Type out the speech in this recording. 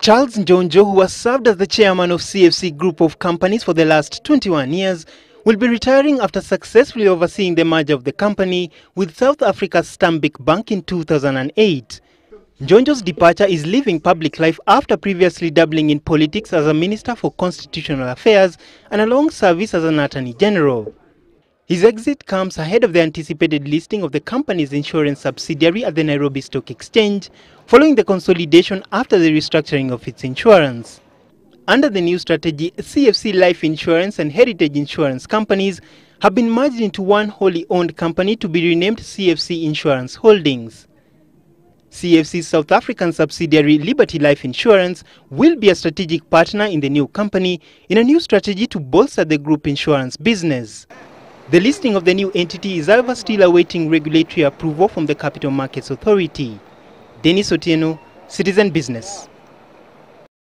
Charles Njonjo, who has served as the chairman of CFC Group of Companies for the last 21 years, will be retiring after successfully overseeing the merger of the company with South Africa's stambik Bank in 2008. Njonjo's departure is leaving public life after previously doubling in politics as a Minister for Constitutional Affairs and a long service as an Attorney General. His exit comes ahead of the anticipated listing of the company's insurance subsidiary at the Nairobi Stock Exchange, following the consolidation after the restructuring of its insurance. Under the new strategy, CFC Life Insurance and Heritage Insurance companies have been merged into one wholly owned company to be renamed CFC Insurance Holdings. CFC's South African subsidiary Liberty Life Insurance will be a strategic partner in the new company in a new strategy to bolster the group insurance business. The listing of the new entity is however still awaiting regulatory approval from the Capital Markets Authority. Denis Otieno, Citizen Business.